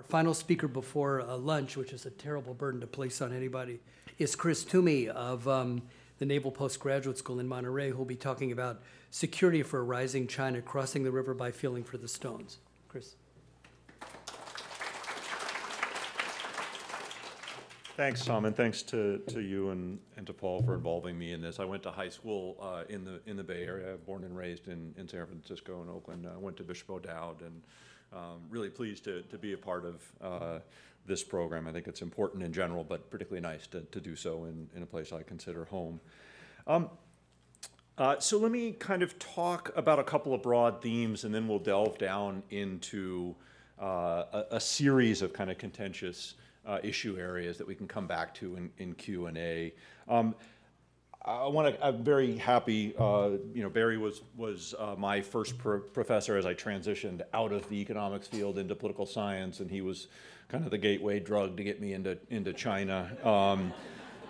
Our final speaker before uh, lunch, which is a terrible burden to place on anybody, is Chris Twomey of um, the Naval Postgraduate School in Monterey, who will be talking about security for a rising China crossing the river by feeling for the stones. Chris. Thanks, Tom, and thanks to, to you and, and to Paul for involving me in this. I went to high school uh, in the in the Bay Area, born and raised in, in San Francisco and Oakland. I went to Bishop O'Dowd, and um, really pleased to, to be a part of uh, this program. I think it's important in general, but particularly nice to, to do so in, in a place I consider home. Um, uh, so let me kind of talk about a couple of broad themes, and then we'll delve down into uh, a, a, series of kind of contentious uh, issue areas that we can come back to in, in Q&A. Um, I want to, I'm very happy, uh, you know, Barry was, was uh, my first pro professor as I transitioned out of the economics field into political science, and he was kind of the gateway drug to get me into, into China. Um,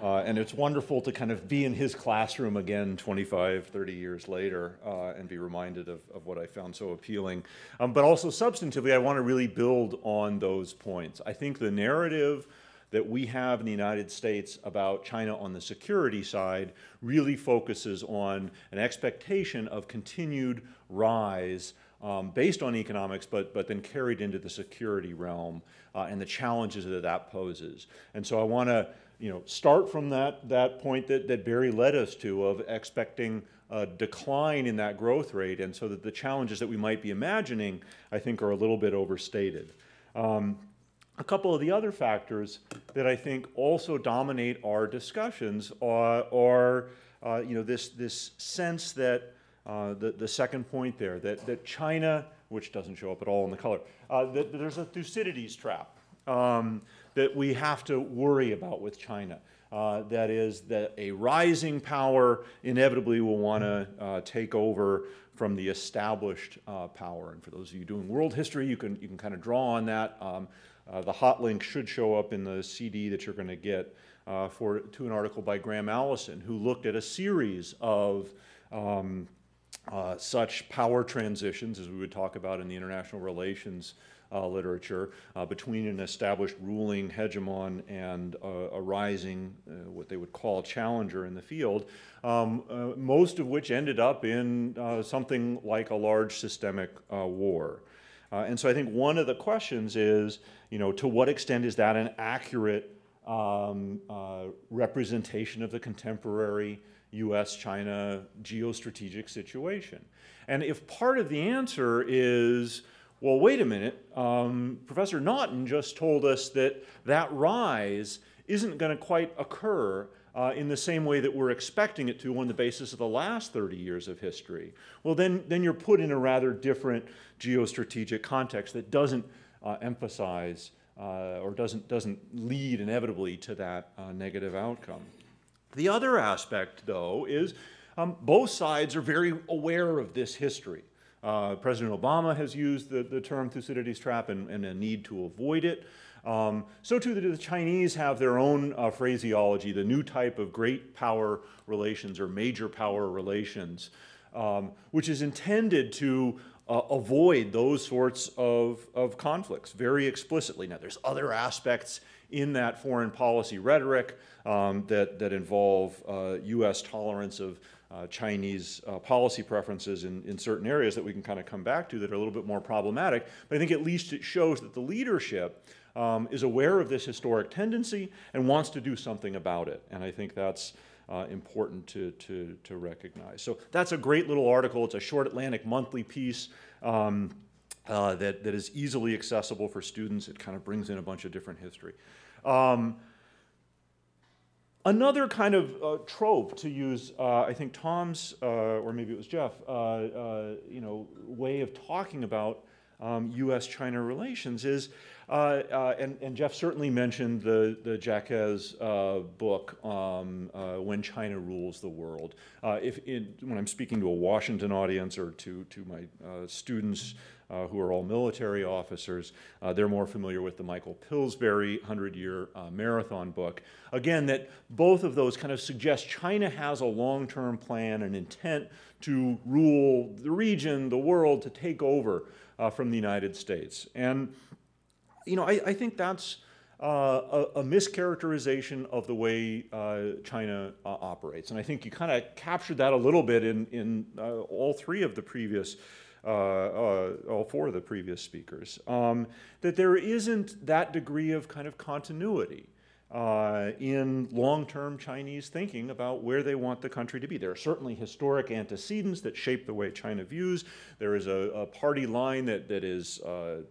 uh, and it's wonderful to kind of be in his classroom again 25, 30 years later uh, and be reminded of, of what I found so appealing. Um, but also substantively, I want to really build on those points. I think the narrative that we have in the United States about China on the security side really focuses on an expectation of continued rise um, based on economics, but, but then carried into the security realm uh, and the challenges that that poses. And so I want to you know, start from that, that point that, that Barry led us to of expecting a decline in that growth rate, and so that the challenges that we might be imagining, I think, are a little bit overstated. Um, a couple of the other factors that I think also dominate our discussions are, are uh, you know, this, this sense that uh, the, the second point there, that, that China, which doesn't show up at all in the color, uh, that, there's a Thucydides trap. Um, that we have to worry about with China. Uh, that is, that a rising power inevitably will want to uh, take over from the established uh, power. And for those of you doing world history, you can, you can kind of draw on that. Um, uh, the hot link should show up in the CD that you're going to get uh, for, to an article by Graham Allison, who looked at a series of um, uh, such power transitions, as we would talk about in the international relations uh, literature uh, between an established ruling hegemon and a rising, uh, what they would call challenger in the field, um, most of which ended up in something like a large systemic war. And so I think one of the questions is, you know, to what extent is that an accurate um, representation of the contemporary US-China geostrategic situation? And if part of the answer is, well, wait a minute, um, Professor Naughton just told us that that rise isn't going to quite occur uh, in the same way that we're expecting it to on the basis of the last 30 years of history. Well, then, then you're put in a rather different geostrategic context that doesn't uh, emphasize uh, or doesn't, doesn't lead inevitably to that uh, negative outcome. The other aspect, though, is um, both sides are very aware of this history. Uh, President Obama has used the, the term Thucydides trap and, and a need to avoid it. Um, so too the, the, Chinese have their own uh, phraseology, the new type of great power relations or major power relations, um, which is intended to uh, avoid those sorts of, of conflicts very explicitly. Now there's other aspects in that foreign policy rhetoric um, that, that involve U.S. Uh, tolerance of uh, Chinese uh, policy preferences in, in certain areas that we can kind of come back to that are a little bit more problematic. But I think at least it shows that the leadership um, is aware of this historic tendency and wants to do something about it. And I think that's uh, important to, to, to recognize. So that's a great little article. It's a short Atlantic monthly piece. Um, uh, that, that is easily accessible for students. It kind of brings in a bunch of different history. Um, Another kind of uh, trope to use, uh, I think Tom's, uh, or maybe it was Jeff, uh, uh, you know, way of talking about um, U.S.-China relations is, uh, and, and, Jeff certainly mentioned the, the Jacques book, um, When China Rules the World. if it, when I'm speaking to a Washington audience or to, to my students uh, who are all military officers. Uh, they're more familiar with the Michael Pillsbury 100 Year uh, Marathon book. Again, that both of those kind of suggest China has a long term plan, an intent to rule the region, the world, to take over uh, from the United States. And you know, I, I think that's uh, a, a mischaracterization of the way uh, China uh, operates. And I think you kind of captured that a little bit in, in uh, all three of the previous, uh, uh, all four of the previous speakers, um, that there isn't that degree of kind of continuity. Uh, in long-term Chinese thinking about where they want the country to be. There are certainly historic antecedents that shape the way China views. There is a, a party line that, that is uh, uh,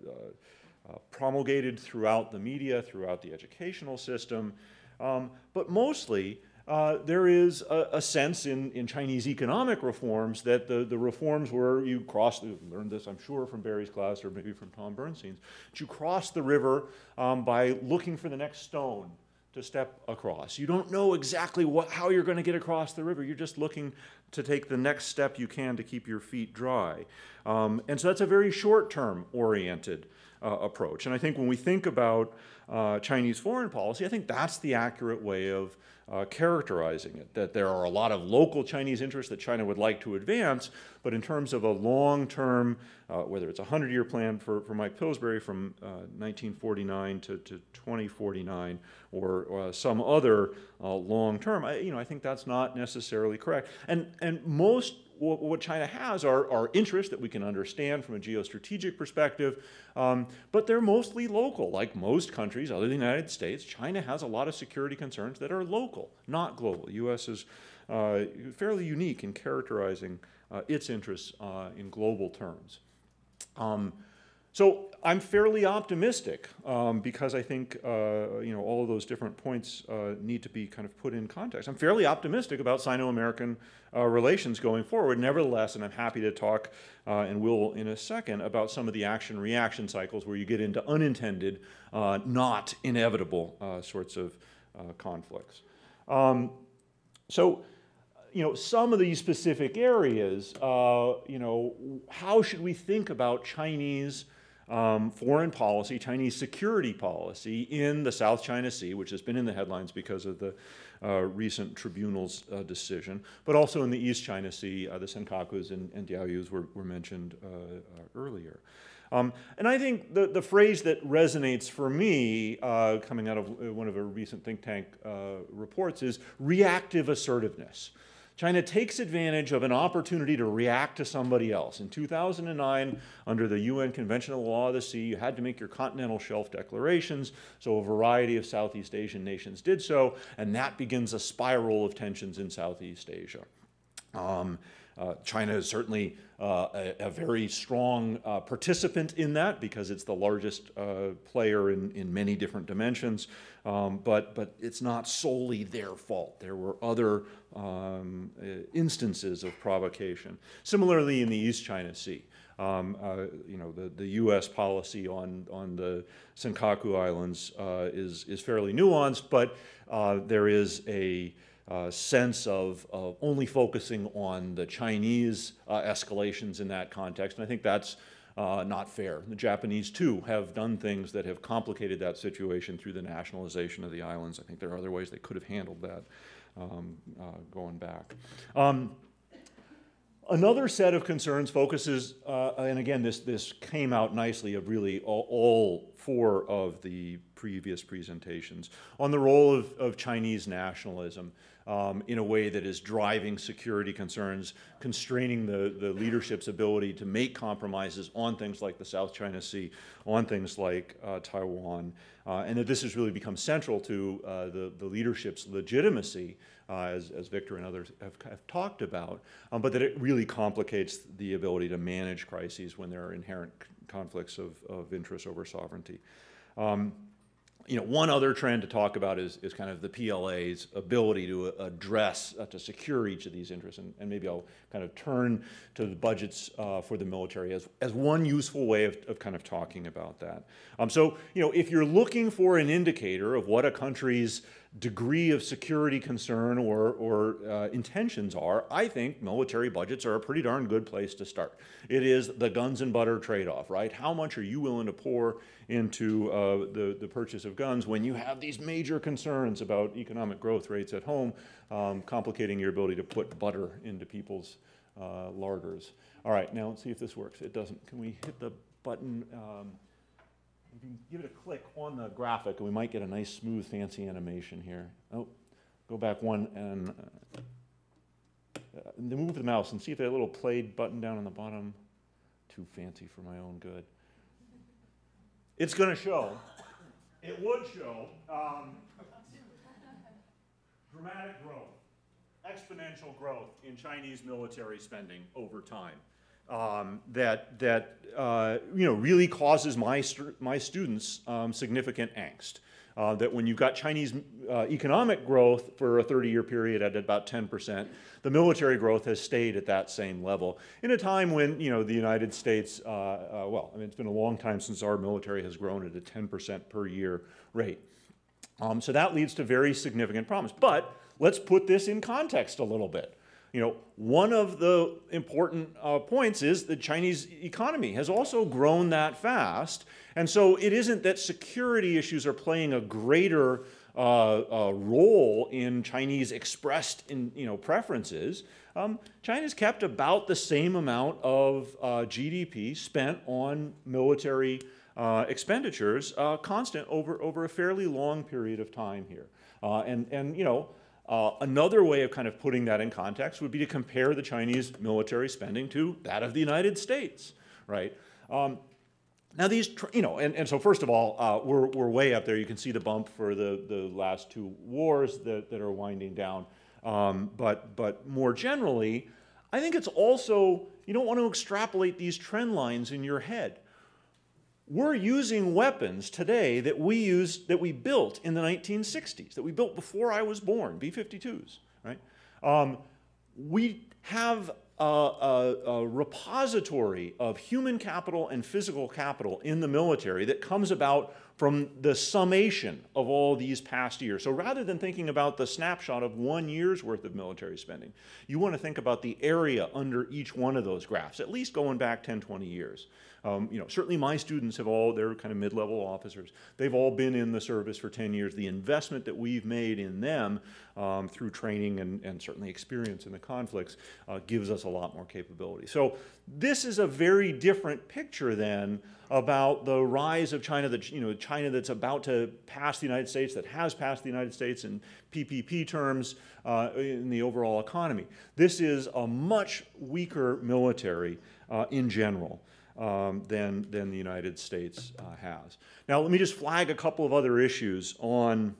uh, promulgated throughout the media, throughout the educational system. Um, but mostly, uh, there is a, a, sense in, in Chinese economic reforms that the, the reforms were you cross, you learned this, I'm sure, from Barry's class or maybe from Tom Bernstein's, that you cross the river um, by looking for the next stone to step across. You don't know exactly what, how you're going to get across the river. You're just looking to take the next step you can to keep your feet dry. Um, and so that's a very short term oriented uh, approach. And I think when we think about uh, Chinese foreign policy, I think that's the accurate way of uh, characterizing it. That there are a lot of local Chinese interests that China would like to advance, but in terms of a long term, uh, whether it's a 100 year plan for, for Mike Pillsbury from 1949 uh, to, to 2049 or uh, some other long term, I, you know, I think that's not necessarily correct. And, and most what China has are, are interests that we can understand from a geostrategic perspective, um, but they're mostly local. Like most countries other than the United States, China has a lot of security concerns that are local, not global. The U.S. is uh, fairly unique in characterizing uh, its interests uh, in global terms. Um, so I'm fairly optimistic um, because I think uh, you know all of those different points uh, need to be kind of put in context. I'm fairly optimistic about Sino-American uh, relations going forward. Nevertheless, and I'm happy to talk uh, and will in a second about some of the action-reaction cycles where you get into unintended, uh, not inevitable uh, sorts of conflicts. Um, so you know, some of these specific areas, uh, you know, how should we think about Chinese um, foreign policy, Chinese security policy in the South China Sea, which has been in the headlines because of the uh, recent tribunal's uh, decision, but also in the East China Sea, uh, the Senkakus and, and Diaoyus were, were mentioned uh, uh, earlier. Um, and I think the, the phrase that resonates for me, uh, coming out of one of a recent think tank reports, is reactive assertiveness. China takes advantage of an opportunity to react to somebody else. In 2009, under the UN Convention on the Law of the Sea, you had to make your continental shelf declarations, so a variety of Southeast Asian nations did so, and that begins a spiral of tensions in Southeast Asia. Um, uh, China is certainly uh, a, a, very strong uh, participant in that because it's the largest uh, player in, in many different dimensions. Um, but, but it's not solely their fault. There were other um, uh, instances of provocation. Similarly, in the East China Sea. Um, uh, you know, the, the U.S. policy on, on the Senkaku Islands is, is fairly nuanced, but there is a uh, sense of, of, only focusing on the Chinese uh, escalations in that context. And I think that's uh, not fair. The Japanese, too, have done things that have complicated that situation through the nationalization of the islands. I think there are other ways they could have handled that um, uh, going back. Um, Another set of concerns focuses, uh, and again, this, this came out nicely of really all, all, four of the previous presentations, on the role of, of Chinese nationalism um, in a way that is driving security concerns, constraining the, the leadership's ability to make compromises on things like the South China Sea, on things like uh, Taiwan, uh, and that this has really become central to uh, the, the leadership's legitimacy, uh, as, as Victor and others have, have talked about, um, but that it really complicates the ability to manage crises when there are inherent conflicts of, of interest over sovereignty. Um, you know, one other trend to talk about is, is kind of the PLA's ability to address, uh, to secure each of these interests. And, and, maybe I'll kind of turn to the budgets uh, for the military as, as one useful way of, of kind of talking about that. Um, so, you know, if you're looking for an indicator of what a country's degree of security concern or, or uh, intentions are, I think military budgets are a pretty darn good place to start. It is the guns and butter trade-off, right? How much are you willing to pour into uh, the, the purchase of guns when you have these major concerns about economic growth rates at home, um, complicating your ability to put butter into people's uh, larders. All right, now let's see if this works. It doesn't. Can we hit the button? Um, if you can give it a click on the graphic, and we might get a nice, smooth, fancy animation here. Oh, go back one and uh, uh, move the mouse and see if that little played button down on the bottom. Too fancy for my own good. It's going to show. It would show um, dramatic growth, exponential growth in Chinese military spending over time. Um, that that uh, you know really causes my my students um, significant angst. Uh, that when you've got Chinese uh, economic growth for a 30-year period at about 10%, the military growth has stayed at that same level in a time when you know the United States, uh, uh, well, I mean it's been a long time since our military has grown at a 10% per year rate. Um, so that leads to very significant problems. But let's put this in context a little bit. You know, one of the important uh, points is the Chinese economy has also grown that fast. And so it isn't that security issues are playing a greater uh, uh, role in Chinese expressed in, you know, preferences. Um, China's kept about the same amount of uh, GDP spent on military uh, expenditures uh, constant over, over a fairly long period of time here. and, and, you know, uh, another way of kind of putting that in context would be to compare the Chinese military spending to that of the United States, right? Um, now these, you know, and, and so first of all, uh, we're, we're way up there. You can see the bump for the, the last two wars that, that are winding down. Um, but, but more generally, I think it's also, you don't want to extrapolate these trend lines in your head. We're using weapons today that we used, that we built in the 1960s, that we built before I was born, B-52s, right? Um, we have a, a, a, repository of human capital and physical capital in the military that comes about from the summation of all these past years. So rather than thinking about the snapshot of one year's worth of military spending, you want to think about the area under each one of those graphs, at least going back 10, 20 years. Um, you know, certainly my students have all, they're kind of mid-level officers. They've all been in the service for 10 years. The investment that we've made in them um, through training and, and certainly experience in the conflicts uh, gives us a lot more capability. So this is a very different picture then about the rise of China, that, you know, China that's about to pass the United States, that has passed the United States in PPP terms uh, in the overall economy. This is a much weaker military uh, in general um, than, than the United States uh, has. Now, let me just flag a couple of other issues on,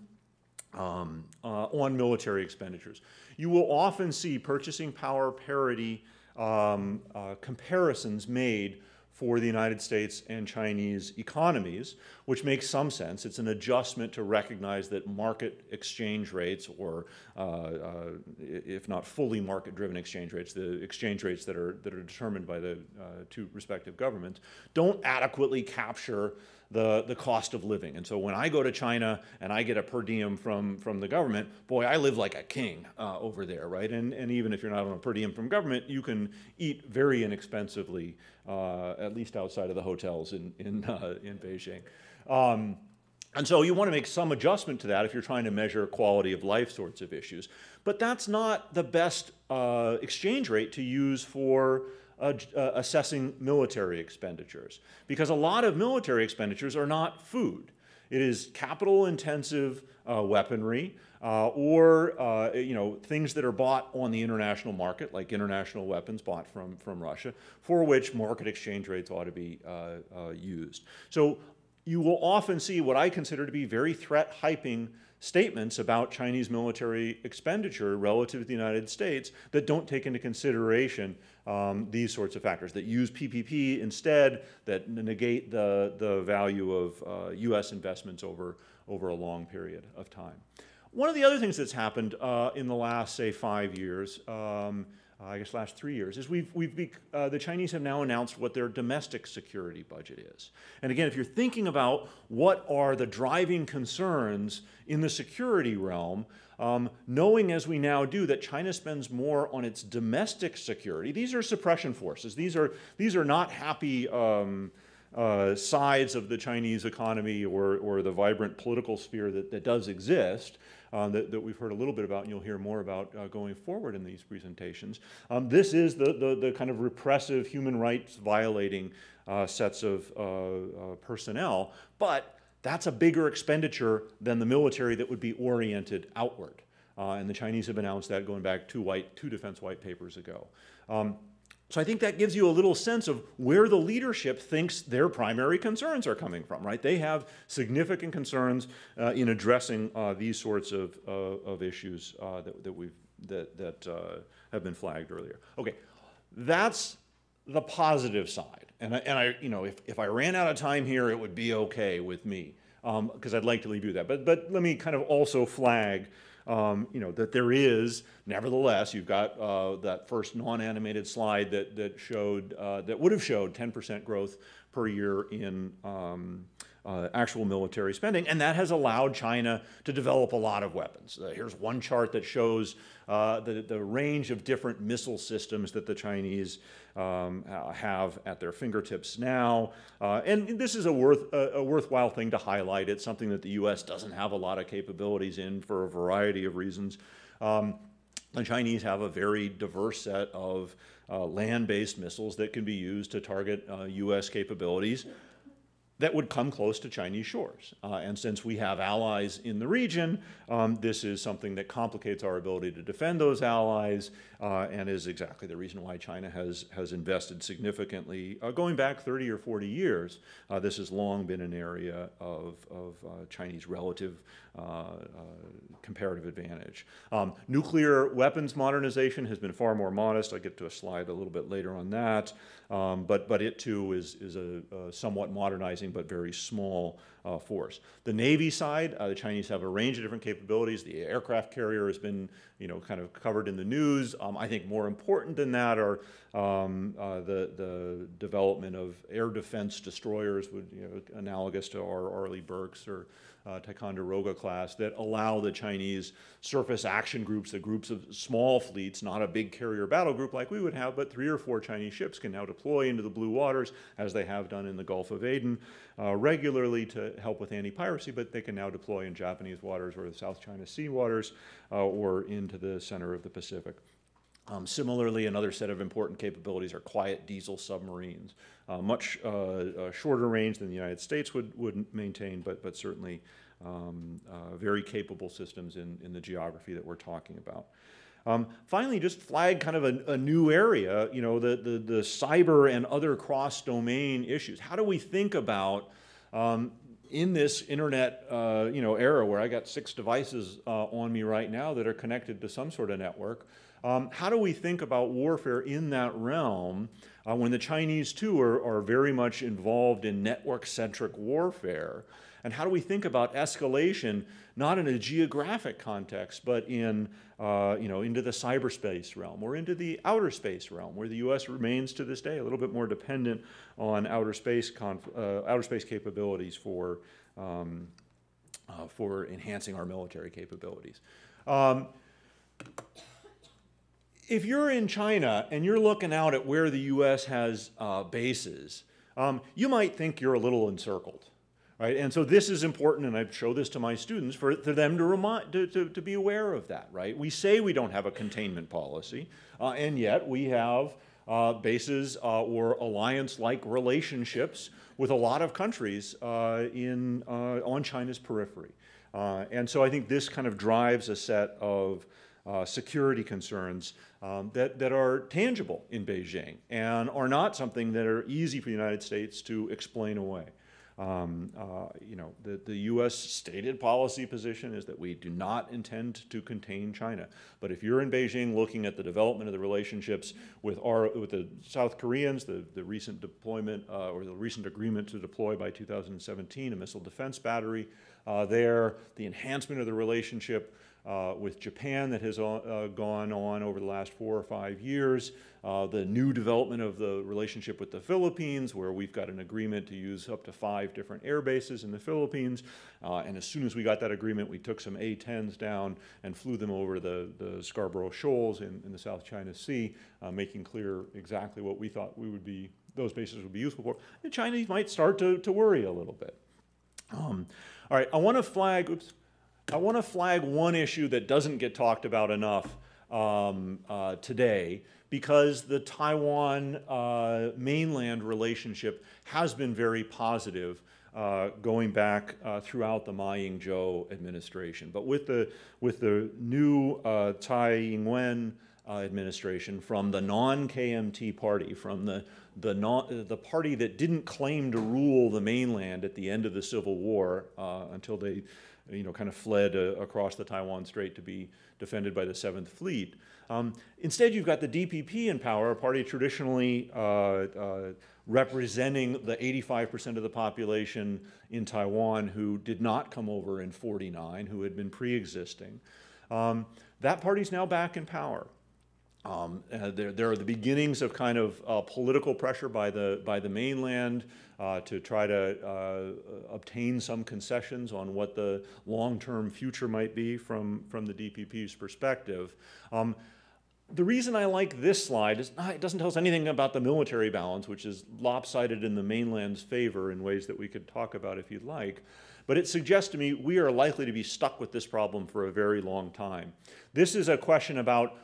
um, uh, on military expenditures. You will often see purchasing power parity um, uh, comparisons made for the United States and Chinese economies, which makes some sense. It's an adjustment to recognize that market exchange rates, or uh, uh, if not fully market-driven exchange rates, the exchange rates that are, that are determined by the uh, two respective governments, don't adequately capture the, the cost of living. And so when I go to China and I get a per diem from, from the government, boy, I live like a king uh, over there, right? And, and even if you're not on a per diem from government, you can eat very inexpensively, uh, at least outside of the hotels in, in, uh, in Beijing. Um, and so you want to make some adjustment to that if you're trying to measure quality of life sorts of issues. But that's not the best uh, exchange rate to use for uh, assessing military expenditures because a lot of military expenditures are not food. It is capital intensive uh, weaponry uh, or uh, you know, things that are bought on the international market, like international weapons bought from, from Russia, for which market exchange rates ought to be uh, used. So you will often see what I consider to be very threat hyping statements about Chinese military expenditure relative to the United States that don't take into consideration um, these sorts of factors, that use PPP instead, that negate the, the value of uh, US investments over, over a long period of time. One of the other things that's happened uh, in the last, say, five years um, uh, I guess last three years, is we've, we've uh, the Chinese have now announced what their domestic security budget is. And again, if you're thinking about what are the driving concerns in the security realm, um, knowing as we now do that China spends more on its domestic security, these are suppression forces. These are, these are not happy um, uh, sides of the Chinese economy or, or the vibrant political sphere that, that does exist. Uh, that, that we've heard a little bit about and you'll hear more about uh, going forward in these presentations. Um, this is the, the, the, kind of repressive, human rights violating uh, sets of uh, uh, personnel, but that's a bigger expenditure than the military that would be oriented outward. Uh, and the Chinese have announced that going back two, white, two defense white papers ago. Um, so I think that gives you a little sense of where the leadership thinks their primary concerns are coming from, right? They have significant concerns uh, in addressing uh, these sorts of, uh, of issues uh, that, that, we've, that, that uh, have been flagged earlier. Okay, that's the positive side. And I, and I you know, if, if I ran out of time here, it would be okay with me because um, I'd like to leave you that. But, but let me kind of also flag um, you know, that there is, nevertheless, you've got uh, that first non-animated slide that, that showed, uh, that would have showed 10% growth per year in um, uh, actual military spending, and that has allowed China to develop a lot of weapons. Uh, here's one chart that shows uh, the, the range of different missile systems that the Chinese um, uh, have at their fingertips now. Uh, and this is a, worth, a, worthwhile thing to highlight. It's something that the U.S. doesn't have a lot of capabilities in for a variety of reasons. Um, the Chinese have a very diverse set of uh, land-based missiles that can be used to target U.S. capabilities that would come close to Chinese shores. Uh, and since we have allies in the region, um, this is something that complicates our ability to defend those allies uh, and is exactly the reason why China has, has invested significantly. Uh, going back 30 or 40 years, uh, this has long been an area of, of uh, Chinese relative uh, comparative advantage. Um, nuclear weapons modernization has been far more modest. I'll get to a slide a little bit later on that. Um, but, but it too is, is a, a somewhat modernizing but very small uh, force. The Navy side, uh, the Chinese have a range of different capabilities. The aircraft carrier has been, you know, kind of covered in the news. Um, I think more important than that are um, uh, the, the development of air defense destroyers, would, you know, analogous to our Arleigh Burkes or uh, Ticonderoga class that allow the Chinese surface action groups, the groups of small fleets, not a big carrier battle group like we would have, but three or four Chinese ships can now deploy into the blue waters, as they have done in the Gulf of Aden, uh, regularly to help with anti-piracy, but they can now deploy in Japanese waters or the South China Sea waters uh, or into the center of the Pacific. Um, similarly, another set of important capabilities are quiet diesel submarines, uh, much uh, uh, shorter range than the United States would, would maintain, but, but certainly um, uh, very capable systems in, in the geography that we're talking about. Um, finally, just flag kind of a, a, new area, you know, the, the, the cyber and other cross-domain issues. How do we think about um, in this internet, uh, you know, era where I got six devices uh, on me right now that are connected to some sort of network, um, how do we think about warfare in that realm uh, when the Chinese too are, are very much involved in network-centric warfare? And how do we think about escalation, not in a geographic context, but in, uh, you know, into the cyberspace realm or into the outer space realm, where the U.S. remains to this day a little bit more dependent on outer space, uh, outer space capabilities for, um, uh, for enhancing our military capabilities. Um, if you're in China and you're looking out at where the U.S. has uh, bases, um, you might think you're a little encircled. Right? And so this is important, and I show this to my students for, for them to, remind, to, to, to, be aware of that. Right? We say we don't have a containment policy, uh, and yet we have uh, bases uh, or alliance-like relationships with a lot of countries uh, in, uh, on China's periphery. Uh, and so I think this kind of drives a set of security concerns um, that, that are tangible in Beijing and are not something that are easy for the United States to explain away. Um, uh, you know, the, the U.S. stated policy position is that we do not intend to contain China. But if you're in Beijing looking at the development of the relationships with, our, with the South Koreans, the, the recent deployment uh, or the recent agreement to deploy by 2017 a missile defense battery uh, there, the enhancement of the relationship uh, with Japan that has uh, gone on over the last four or five years, uh, the new development of the relationship with the Philippines, where we've got an agreement to use up to five different air bases in the Philippines. Uh, and as soon as we got that agreement, we took some A-10s down and flew them over the, the Scarborough Shoals in, in the South China Sea, uh, making clear exactly what we thought we would be, those bases would be useful for. The Chinese might start to, to worry a little bit. Um, all right, I want to flag, oops, I want to flag one issue that doesn't get talked about enough um, uh, today because the Taiwan uh, mainland relationship has been very positive uh, going back uh, throughout the Ma Ying-jeou administration. But with the, with the new uh, Tsai Ing-wen uh, administration from the non-KMT party, from the, the, non, the party that didn't claim to rule the mainland at the end of the Civil War until they you know, kind of fled uh, across the Taiwan Strait to be defended by the Seventh Fleet. Um, instead, you've got the DPP in power, a party traditionally uh, uh, representing the 85% of the population in Taiwan who did not come over in 49, who had been pre-existing. Um, that party's now back in power. Um, uh, there, there, are the beginnings of kind of uh, political pressure by the, by the mainland uh, to try to uh, obtain some concessions on what the long-term future might be from, from the DPP's perspective. Um, the reason I like this slide is it doesn't tell us anything about the military balance, which is lopsided in the mainland's favor in ways that we could talk about if you'd like. But it suggests to me we are likely to be stuck with this problem for a very long time. This is a question about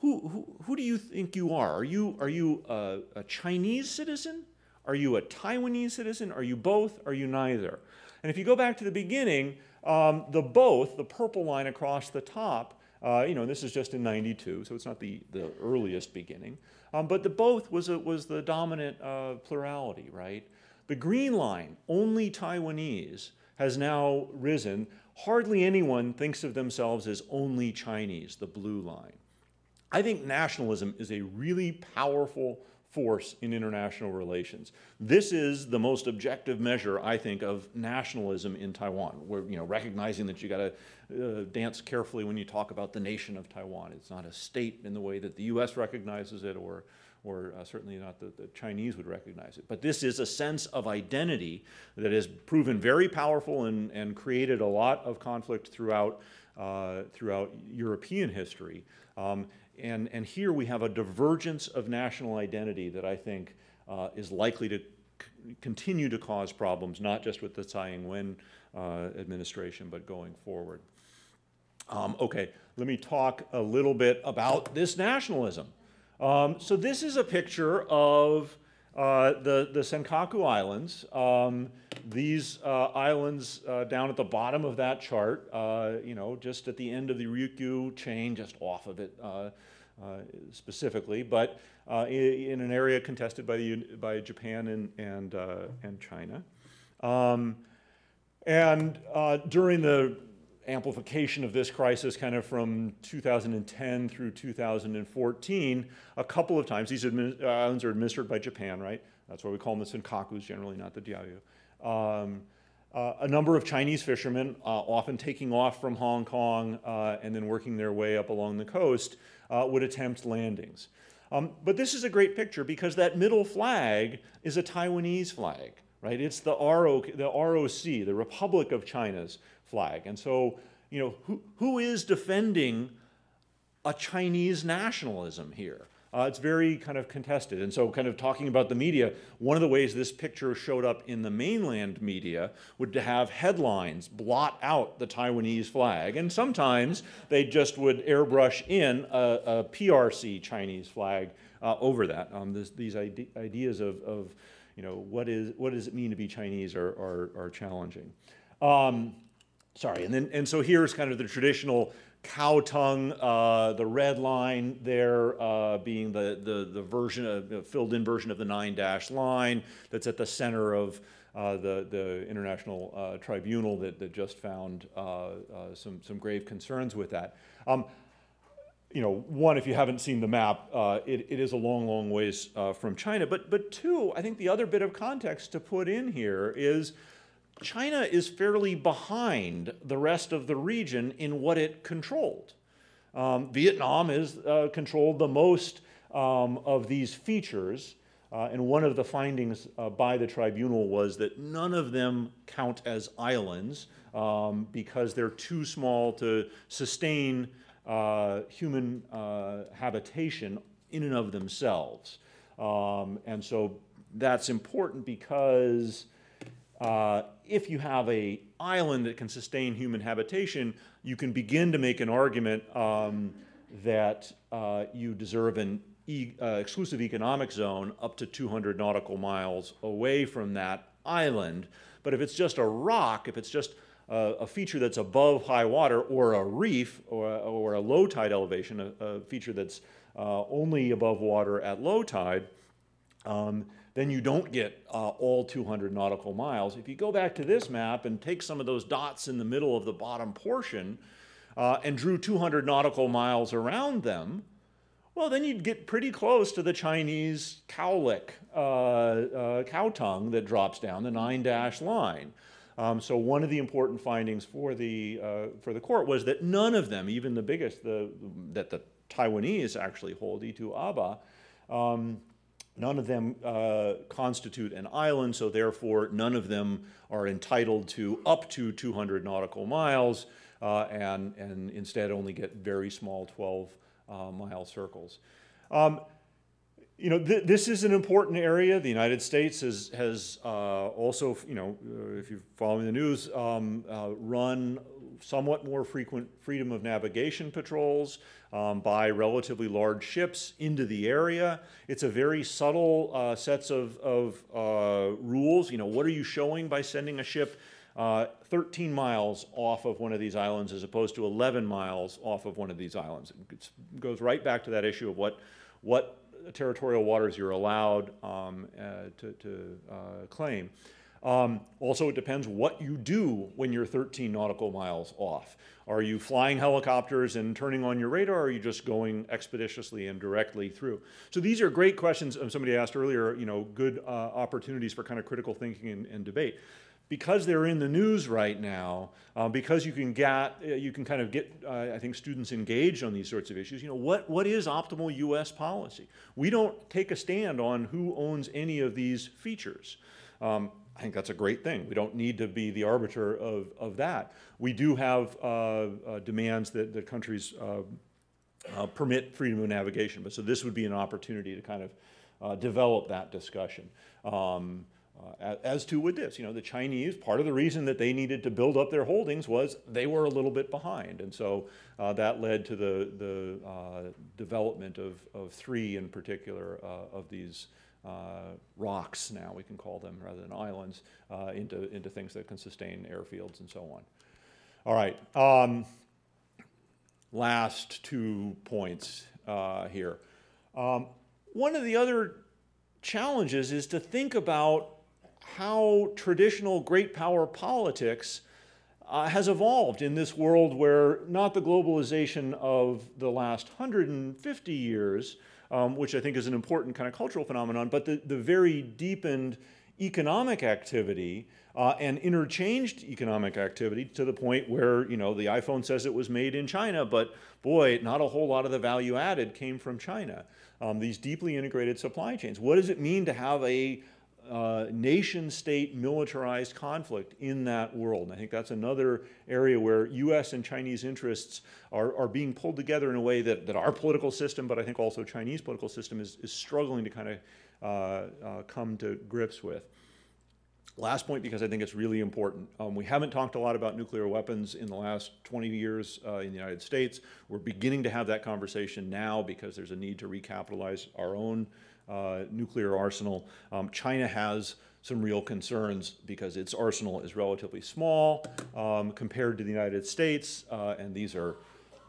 who, who, who do you think you are? Are you, are you a, a Chinese citizen? Are you a Taiwanese citizen? Are you both? Are you neither? And if you go back to the beginning, um, the both, the purple line across the top, uh, you know, this is just in 92, so it's not the, the earliest beginning. Um, but the both was, a, was the dominant uh, plurality, right? The green line, only Taiwanese, has now risen. Hardly anyone thinks of themselves as only Chinese, the blue line. I think nationalism is a really powerful force in international relations. This is the most objective measure, I think, of nationalism in Taiwan. We're you know, recognizing that you got to uh, dance carefully when you talk about the nation of Taiwan. It's not a state in the way that the U.S. recognizes it or, or uh, certainly not that the Chinese would recognize it. But this is a sense of identity that has proven very powerful and, and created a lot of conflict throughout, uh, throughout European history. Um, and, and here we have a divergence of national identity that I think uh, is likely to continue to cause problems, not just with the Tsai Ing-wen uh, administration, but going forward. Um, okay, let me talk a little bit about this nationalism. Um, so this is a picture of uh, the, the Senkaku Islands. Um, these uh, islands uh, down at the bottom of that chart, uh, you know, just at the end of the Ryukyu chain, just off of it uh, specifically, but in, in, an area contested by, the, by Japan and, and, and China. Um, and during the amplification of this crisis kind of from 2010 through 2014 a couple of times. These islands are administered by Japan, right? That's why we call them the Senkakus generally, not the Diaoyu. Um, uh, a number of Chinese fishermen, uh, often taking off from Hong Kong uh, and then working their way up along the coast, uh, would attempt landings. Um, but this is a great picture because that middle flag is a Taiwanese flag, right? It's the, the ROC, the Republic of China's flag. And so, you know, who, who is defending a Chinese nationalism here? Uh, it's very kind of contested. And so, kind of talking about the media, one of the ways this picture showed up in the mainland media would to have headlines blot out the Taiwanese flag. And sometimes they just would airbrush in a, a PRC Chinese flag uh, over that. Um, this, these ide ideas of, of, you know, what, is, what does it mean to be Chinese are, are, are challenging. Um, sorry, and then and so here's kind of the traditional cow tongue, uh, the red line there uh, being the, the, the version of, filled in version of the nine dash line that's at the center of uh, the, the International uh, Tribunal that, that just found uh, some, some grave concerns with that. Um, you know, one, if you haven't seen the map, it, it is a long, long ways from China. But, but two, I think the other bit of context to put in here is China is fairly behind the rest of the region in what it controlled. Um, Vietnam has uh, controlled the most um, of these features, uh, and one of the findings uh, by the tribunal was that none of them count as islands um, because they're too small to sustain uh, human uh, habitation in and of themselves. Um, and so that's important because uh, if you have a island that can sustain human habitation, you can begin to make an argument um, that uh, you deserve an e- uh, exclusive economic zone up to 200 nautical miles away from that island. But if it's just a rock, if it's just a, feature that's above high water, or a reef, or, or a low tide elevation, a, a feature that's uh, only above water at low tide, um, then you don't get uh, all 200 nautical miles. If you go back to this map and take some of those dots in the middle of the bottom portion uh, and drew 200 nautical miles around them, well, then you'd get pretty close to the Chinese cowlick, uh, uh, cow tongue that drops down the nine dash line. Um, so one of the important findings for the, uh, for the court was that none of them, even the biggest, the, that the Taiwanese actually hold, Itu Aba, um, none of them uh, constitute an island, so therefore none of them are entitled to up to 200 nautical miles, uh, and, and instead only get very small 12 uh, mile circles. Um, you know, th this is an important area. The United States has, has uh, also, you know, uh, if you're following the news, um, uh, run somewhat more frequent freedom of navigation patrols um, by relatively large ships into the area. It's a very subtle uh, sets of, of uh, rules. You know, what are you showing by sending a ship uh, 13 miles off of one of these islands as opposed to 11 miles off of one of these islands? It goes right back to that issue of what, what territorial waters you're allowed um, uh, to, to uh, claim. Um, also, it depends what you do when you're 13 nautical miles off. Are you flying helicopters and turning on your radar, or are you just going expeditiously and directly through? So these are great questions. Um, somebody asked earlier, you know, good uh, opportunities for kind of critical thinking and, and debate because they're in the news right now, uh, because you can get, uh, you can kind of get, uh, I think, students engaged on these sorts of issues. You know, what, what is optimal U.S. policy? We don't take a stand on who owns any of these features. Um, I think that's a great thing. We don't need to be the arbiter of, of that. We do have uh, uh, demands that, that countries uh, permit freedom of navigation, but so this would be an opportunity to kind of develop that discussion. Um, uh, as to with this, you know, the Chinese, part of the reason that they needed to build up their holdings was they were a little bit behind. And so uh, that led to the, the uh, development of, of three in particular uh, of these uh, rocks now, we can call them rather than islands, uh, into, into things that can sustain airfields and so on. All right. Um, last two points here. Um, one of the other challenges is to think about how traditional great power politics uh, has evolved in this world where not the globalization of the last 150 years, um, which I think is an important kind of cultural phenomenon, but the, the very deepened economic activity uh, and interchanged economic activity to the point where you know the iPhone says it was made in China, but boy, not a whole lot of the value added came from China. Um, these deeply integrated supply chains. What does it mean to have a uh, nation state militarized conflict in that world. And I think that's another area where US and Chinese interests are, are being pulled together in a way that, that our political system, but I think also Chinese political system, is, is struggling to kind of uh, uh, come to grips with. Last point, because I think it's really important. Um, we haven't talked a lot about nuclear weapons in the last 20 years uh, in the United States. We're beginning to have that conversation now because there's a need to recapitalize our own uh, nuclear arsenal. Um, China has some real concerns because its arsenal is relatively small um, compared to the United States, uh, and these are,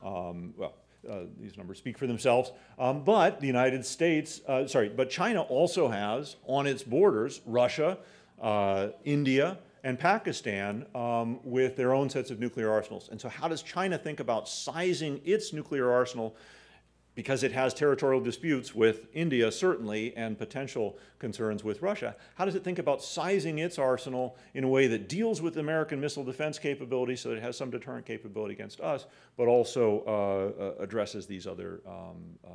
um, well, uh, these numbers speak for themselves. Um, but the United States, uh, sorry, but China also has on its borders Russia, uh, India, and Pakistan um, with their own sets of nuclear arsenals. And so, how does China think about sizing its nuclear arsenal because it has territorial disputes with India, certainly, and potential concerns with Russia, how does it think about sizing its arsenal in a way that deals with American missile defense capability so that it has some deterrent capability against us, but also uh, uh, addresses these other um, uh,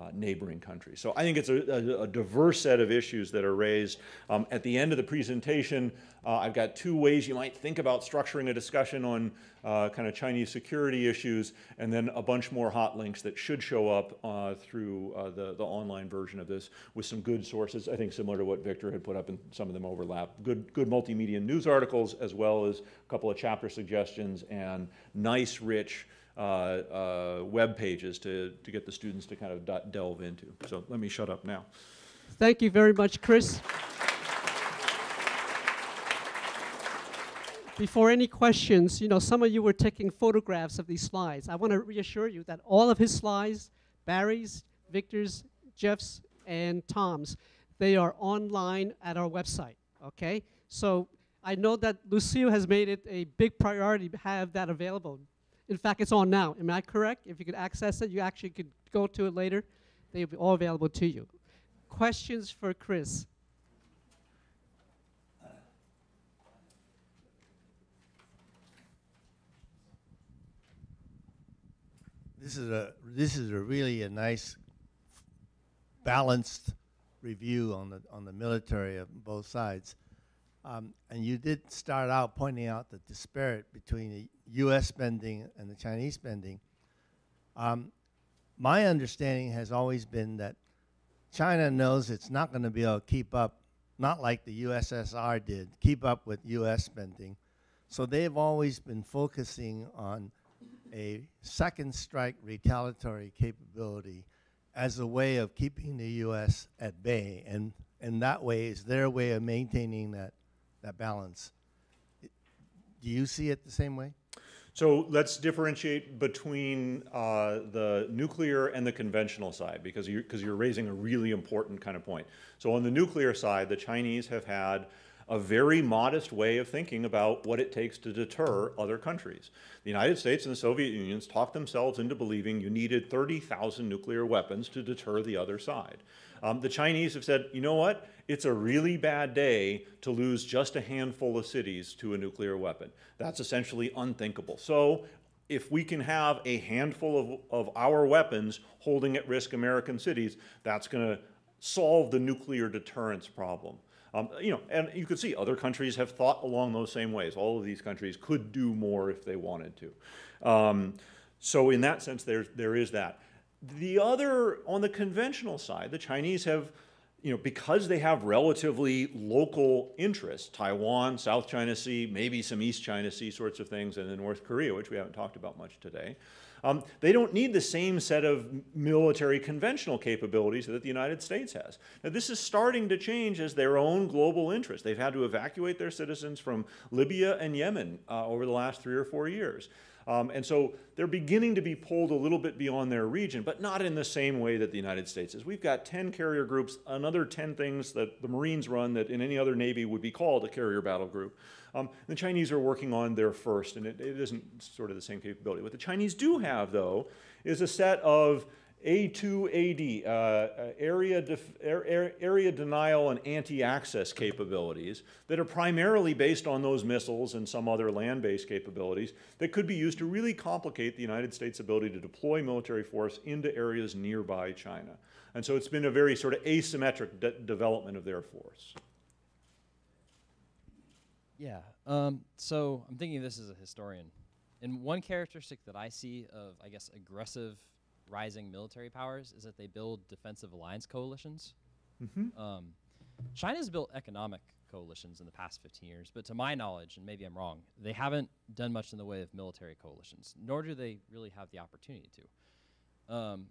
uh, neighboring countries. So I think it's a, a, a, diverse set of issues that are raised. Um, at the end of the presentation, uh, I've got two ways you might think about structuring a discussion on uh, kind of Chinese security issues, and then a bunch more hot links that should show up uh, through uh, the, the online version of this with some good sources, I think similar to what Victor had put up, and some of them overlap. Good, good multimedia news articles, as well as a couple of chapter suggestions and nice, rich, uh, uh, web pages to, to get the students to kind of delve into. So let me shut up now. Thank you very much, Chris. Before any questions, you know, some of you were taking photographs of these slides. I want to reassure you that all of his slides, Barry's, Victor's, Jeff's, and Tom's, they are online at our website, okay? So I know that Lucille has made it a big priority to have that available. In fact, it's on now. Am I correct? If you could access it, you actually could go to it later. They'll be all available to you. Questions for Chris? This is a this is a really a nice balanced review on the on the military of both sides. Um, and you did start out pointing out the disparate between the U.S. spending and the Chinese spending. Um, my understanding has always been that China knows it's not going to be able to keep up, not like the USSR did, keep up with U.S. spending. So they've always been focusing on a second strike retaliatory capability as a way of keeping the U.S. at bay. And, and that way is their way of maintaining that that balance. Do you see it the same way? So let's differentiate between uh, the nuclear and the conventional side because you're, because you're raising a really important kind of point. So on the nuclear side, the Chinese have had a very modest way of thinking about what it takes to deter other countries. The United States and the Soviet Union talked themselves into believing you needed 30,000 nuclear weapons to deter the other side. Um, the Chinese have said, you know what? It's a really bad day to lose just a handful of cities to a nuclear weapon. That's essentially unthinkable. So if we can have a handful of, of our weapons holding at risk American cities, that's going to solve the nuclear deterrence problem. Um, you know, and you can see other countries have thought along those same ways. All of these countries could do more if they wanted to. Um, so in that sense, there, there is that. The other, on the conventional side, the Chinese have, you know, because they have relatively local interests, Taiwan, South China Sea, maybe some East China Sea sorts of things, and then North Korea, which we haven't talked about much today, um, they don't need the same set of military conventional capabilities that the United States has. Now, this is starting to change as their own global interest. They've had to evacuate their citizens from Libya and Yemen uh, over the last three or four years. Um, and so they're beginning to be pulled a little bit beyond their region, but not in the same way that the United States is. We've got 10 carrier groups, another 10 things that the Marines run that in any other Navy would be called a carrier battle group. Um, the Chinese are working on their first, and it, it isn't sort of the same capability. What the Chinese do have, though, is a set of a2AD, uh, uh, area, area denial and anti-access capabilities that are primarily based on those missiles and some other land-based capabilities that could be used to really complicate the United States' ability to deploy military force into areas nearby China. And so it's been a very sort of asymmetric de development of their force. Yeah, um, so I'm thinking of this as a historian. And one characteristic that I see of, I guess, aggressive rising military powers is that they build defensive alliance coalitions. Mm-hmm. Um, China's built economic coalitions in the past 15 years, but to my knowledge, and maybe I'm wrong, they haven't done much in the way of military coalitions, nor do they really have the opportunity to. Um,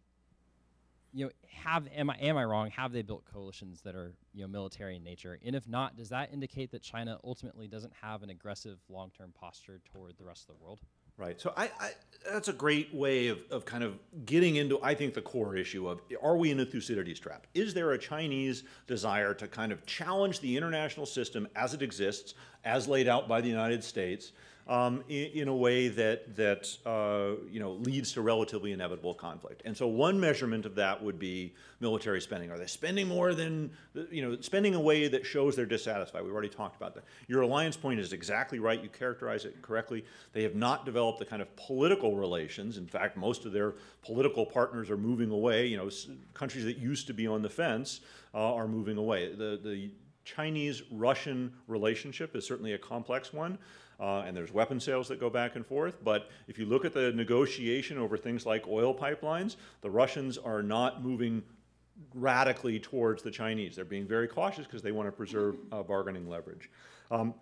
you know, have am I am I wrong? Have they built coalitions that are you know military in nature? And if not, does that indicate that China ultimately doesn't have an aggressive long-term posture toward the rest of the world? Right. So I, I, that's a great way of, of kind of getting into, I think, the core issue of are we in a Thucydides trap? Is there a Chinese desire to kind of challenge the international system as it exists, as laid out by the United States, um, in, in a way that, that uh, you know, leads to relatively inevitable conflict. And so one measurement of that would be military spending. Are they spending more than, you know, spending in a way that shows they're dissatisfied? We've already talked about that. Your alliance point is exactly right. You characterize it correctly. They have not developed the kind of political relations. In fact, most of their political partners are moving away. You know, countries that used to be on the fence uh, are moving away. The, the Chinese-Russian relationship is certainly a complex one, uh, and there's weapon sales that go back and forth. But if you look at the negotiation over things like oil pipelines, the Russians are not moving radically towards the Chinese. They're being very cautious because they want to preserve uh, bargaining leverage. Um,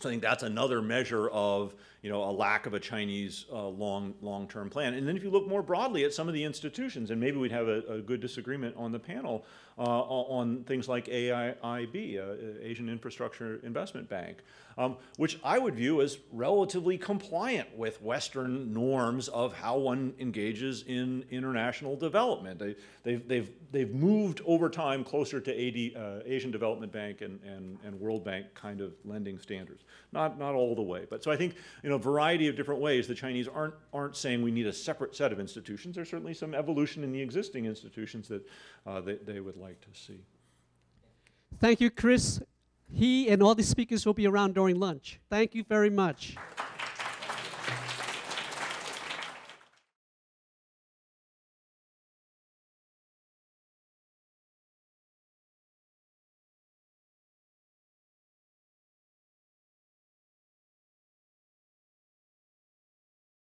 so I think that's another measure of you know a lack of a Chinese uh, long long term plan. And then if you look more broadly at some of the institutions, and maybe we'd have a, a good disagreement on the panel uh, on things like AIIB, uh, Asian Infrastructure Investment Bank, um, which I would view as relatively compliant with Western norms of how one engages in international development. They, they've, they've, they've moved over time closer to AD, uh, Asian Development Bank and, and, and World Bank kind of lending standards. Not, not all the way, but so I think in a variety of different ways, the Chinese aren't, aren't saying we need a separate set of institutions. There's certainly some evolution in the existing institutions that uh, they, they would like to see. Thank you, Chris. He and all the speakers will be around during lunch. Thank you very much.